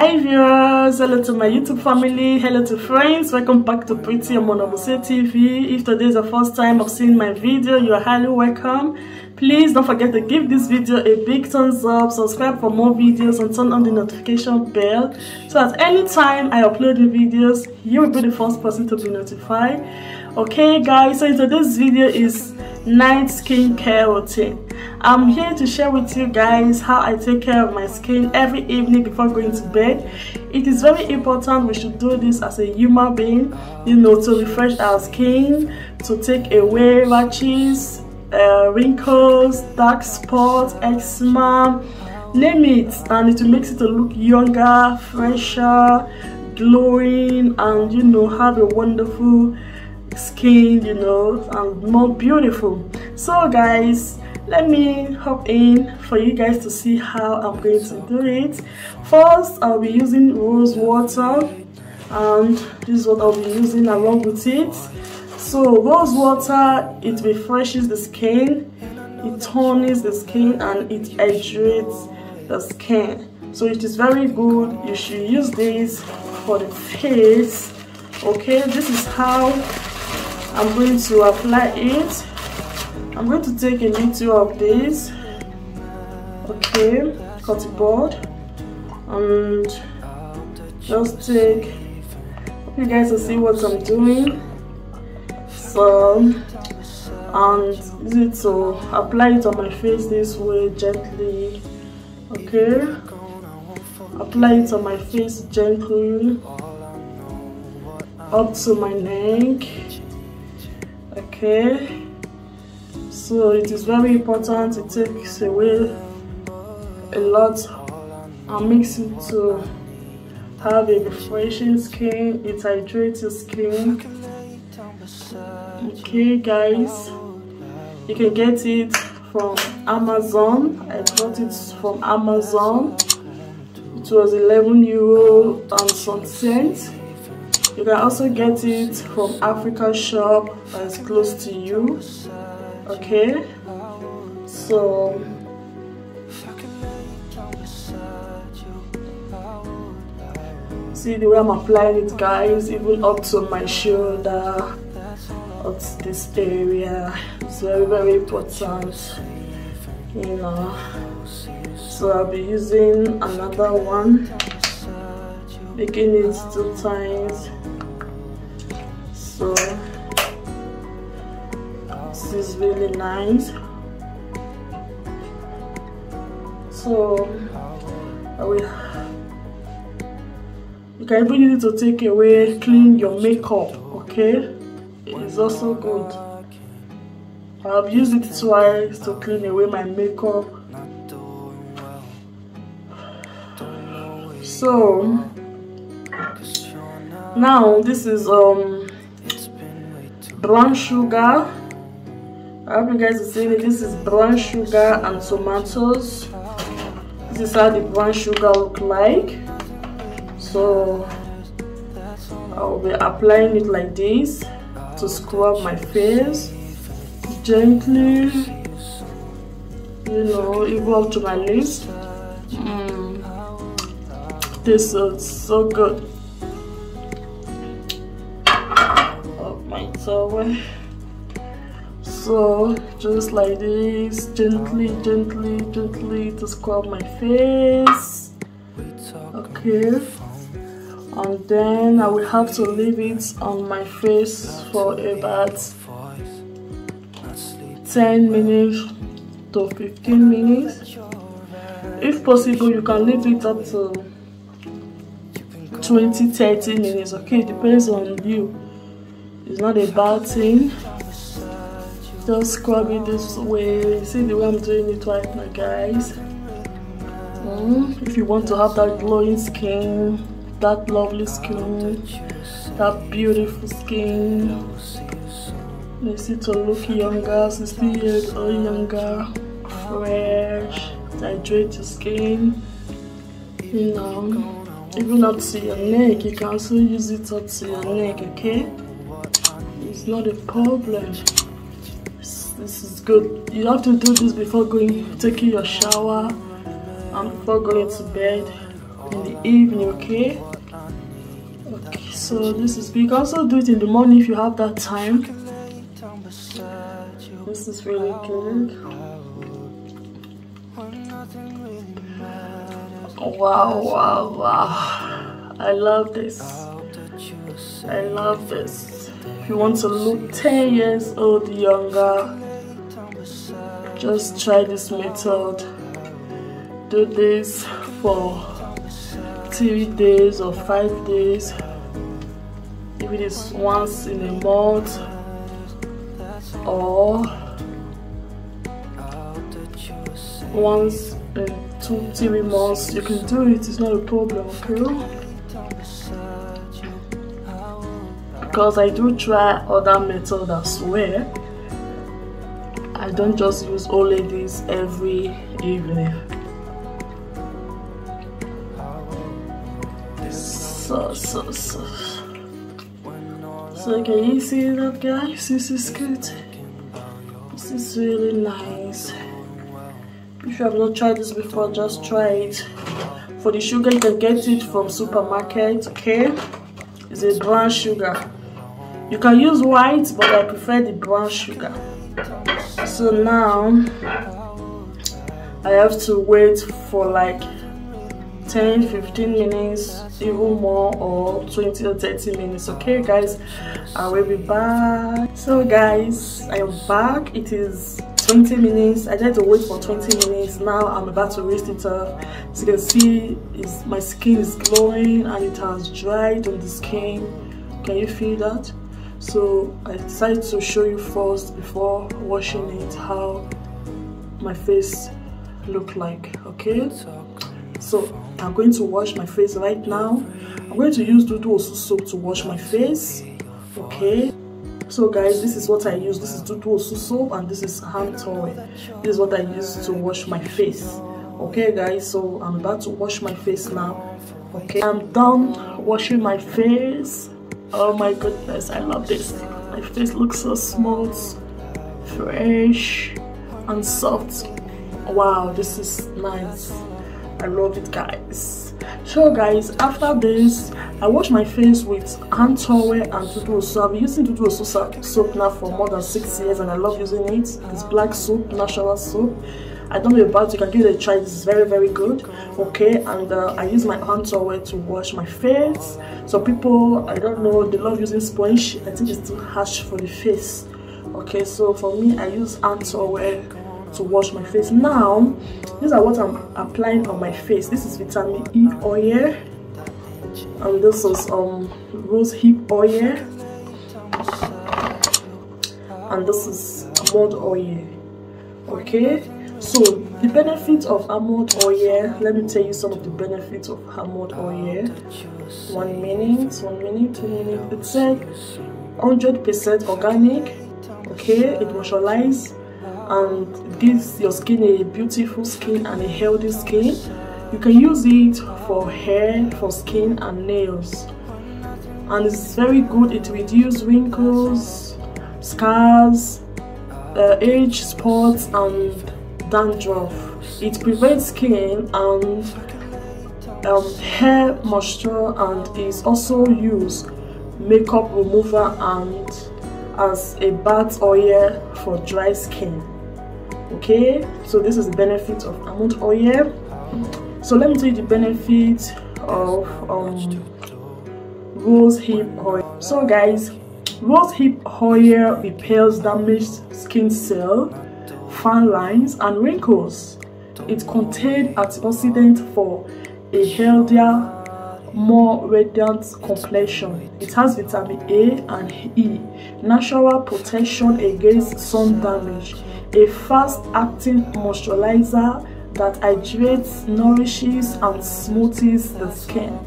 Hi viewers, hello to my YouTube family, hello to friends, welcome back to Pretty Omonomose TV. If today is the first time of seeing my video, you are highly welcome. Please don't forget to give this video a big thumbs up, subscribe for more videos and turn on the notification bell so at any time I upload the videos, you will be the first person to be notified. Okay guys, so today's video is night skincare routine. I'm here to share with you guys how I take care of my skin every evening before going to bed. It is very important we should do this as a human being, you know, to refresh our skin, to take away rashes, uh, wrinkles, dark spots, eczema, name it, and it makes it to look younger, fresher, glowing, and you know, have a wonderful skin, you know, and more beautiful. So, guys, let me hop in for you guys to see how I'm going to do it. First, I'll be using rose water, and this is what I'll be using along with it. So rose water it refreshes the skin it tones the skin and it hydrates the skin. So it is very good. You should use this for the face okay? This is how i'm going to apply it i'm going to take a little of this. Okay cotton board. And just take you guys will see what i'm doing. So and easy to apply it on my face this way gently. Okay apply it on my face gently. Up to my neck. Okay so it is very important it takes away a lot and makes it to have a refreshing skin it hydrates your skin. Okay guys you can get it from amazon. I bought it from amazon. It was 11 euro and some cents. You can also get it from africa shop that's close to you okay? So see the way i'm applying it guys even up to my shoulder of this area it's very very important you know. So I'll be using another one. Making it two times. So this is really nice so I will you can even use it to take away clean your makeup okay it's also good. I've used it twice to clean away my makeup. So now this is um brown sugar. I hope you guys are seeing it. This is brown sugar and tomatoes. This is how the brown sugar look like. So I'll be applying it like this to scrub my face gently you know even up to my lips mm. this is so good oh my towel so just like this gently gently gently to scrub my face. Okay. And then I will have to leave it on my face for about 10 minutes to 15 minutes. If possible you can leave it up to 20 30 minutes okay? It depends on you. It's not a bad thing just scrub it this way see the way i'm doing it right now guys mm, if you want to have that glowing skin that lovely skin, that beautiful skin. Makes it to look younger, 60 years or younger, fresh, hydrate your skin. You know, even up to your neck, you can also use it up to your neck, okay? It's not a problem. This is good. You have to do this before going, taking your shower and before going to bed in the evening okay? Okay so this is big also do it in the morning if you have that time. This is really good. Wow wow wow. I love this. I love this. If you want to look 10 years old younger just try this method. Do this for three days or five days. If it is once in a month or once in two three months you can do it. It's not a problem okay? Because I do try other methods as well I don't just use only this every evening. So so so. So can you see that guys this is good. This is really nice. If you have not tried this before just try it. For the sugar you can get it from supermarket okay? It's a brown sugar. You can use white but i prefer the brown sugar so now I have to wait for like 10 15 minutes even more or 20 or 30 minutes okay guys? I will be back. So guys I am back. It is 20 minutes. I tried to wait for 20 minutes. Now I'm about to rinse it off as you can see is my skin is glowing and it has dried on the skin. Can you feel that so I decided to show you first before washing it how my face look like okay? So I'm going to wash my face right now. I'm going to use Dudu Osu soap to wash my face okay? So guys this is what I use. This is Dudu Osu soap and this is hand towel. This is what I use to wash my face okay guys? So I'm about to wash my face now okay? I'm done washing my face Oh my goodness, I love this. My face looks so smooth, fresh, and soft. Wow, this is nice. I love it, guys. So, guys, after this, I wash my face with hand towel and Dudu So I've been using Dudu soap now for more than six years, and I love using it. It's black soap, natural soap I don't know about you can give it a try this is very very good okay? And uh, I use my hand towel to wash my face. So people I don't know they love using sponge I think it's too harsh for the face okay? So for me I use hand towel to wash my face. Now these are what I'm applying on my face. This is vitamin E oil and this is um rose hip oil. And this is almond oil okay so the benefits of almond oil let me tell you some of the benefits of almond oil. one minute one minute two minutes it's like 100 percent organic okay? It moisturizes and gives your skin a beautiful skin and a healthy skin. You can use it for hair for skin and nails. And it's very good it reduces wrinkles scars uh, age spots and dandruff. It prevents skin and um, hair moisture and is also used makeup remover and as a bath oil for dry skin. Okay so this is the benefit of almond oil. So let me tell you the benefit of um, rose hip oil. So guys rose hip oil repels damaged skin cell fine lines and wrinkles. It contains antioxidants for a healthier, more radiant complexion. It has vitamin A and E, natural protection against sun damage, a fast-acting moisturizer that hydrates, nourishes, and smoothes the skin.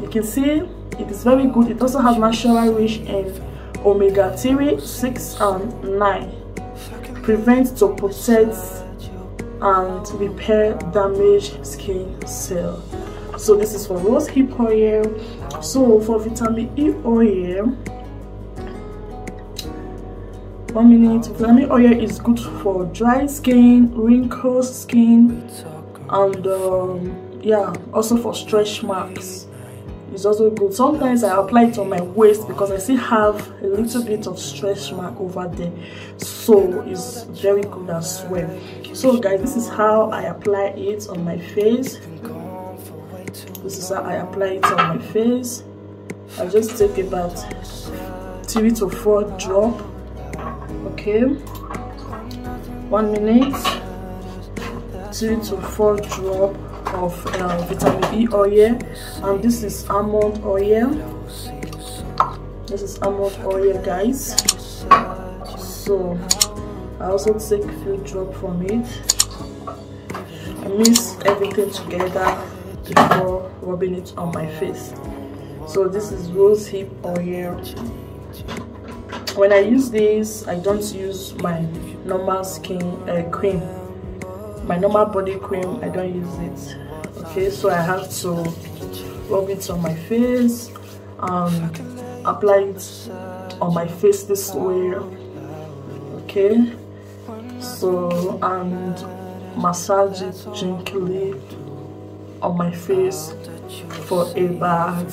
You can see it is very good. It also has natural rich in omega-3, 6, and 9 prevent to protect and repair damaged skin cell. So this is for rose hip oil. So for vitamin e oil one minute vitamin oil is good for dry skin wrinkled skin and um, yeah also for stretch marks it's also good. Sometimes i apply it on my waist because i still have a little bit of stretch mark over there. So it's very good as well. So guys this is how i apply it on my face. This is how i apply it on my face. I just take about three to four drop. Okay. One minute. Three to four drop of uh, vitamin E oil. And this is almond oil. This is almond oil guys. So I also take a few drops from it. I mix everything together before rubbing it on my face. So this is rose hip oil. When I use this I don't use my normal skin uh, cream my normal body cream I don't use it. Okay so I have to rub it on my face and apply it on my face this way. Okay so and massage it gently on my face for about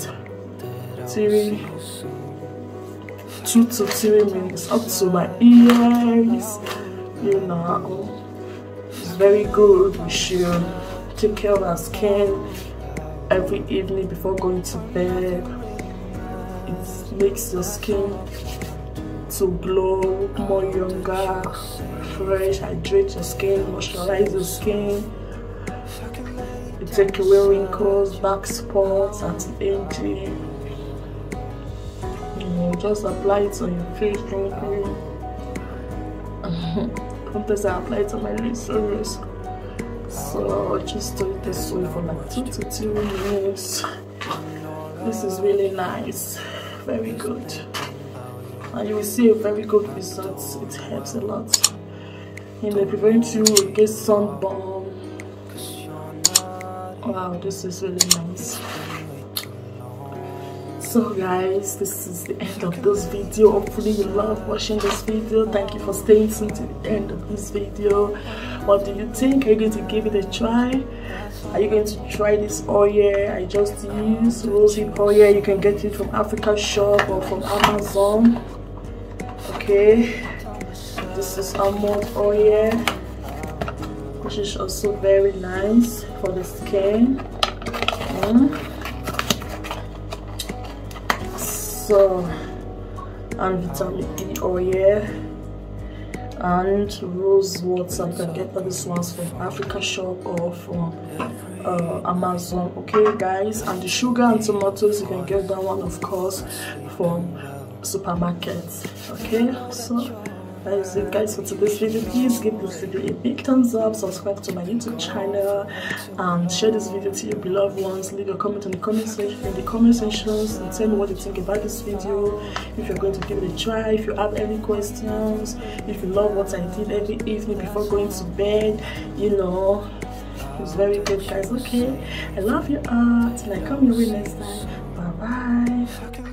three two to three minutes up to my ears you know very good. We should take care of our skin every evening before going to bed. It makes your skin to glow more younger, fresh, hydrate your skin, moisturize your skin. It take away wrinkles, dark spots, anti-aging. You know, just apply it on your face gently. sometimes I apply it on my lips so just do this way for like two to three minutes this is really nice. Very good. And you will see a very good results it helps a lot. And they prevent you against sunburn. Wow this is really nice so guys this is the end of this video. Hopefully you love watching this video. Thank you for staying to the end of this video. What do you think? Are you going to give it a try? Are you going to try this oil? I just use rosy oil. You can get it from africa shop or from amazon. Okay. This is almond oil which is also very nice for the skin. Mm. So and vitamin E oil and rose water you can get all these ones from africa shop or from uh, amazon. Okay guys and the sugar and tomatoes you can get that one of course from supermarkets okay so guys for today's video. Please give this video a big thumbs up. Subscribe to my youtube channel and share this video to your beloved ones. Leave a comment in the comment section in the comment and tell me what you think about this video. If you're going to give it a try if you have any questions if you love what i did every evening before going to bed you know it's very good guys. Okay i love you all. And i come your way next time. Bye bye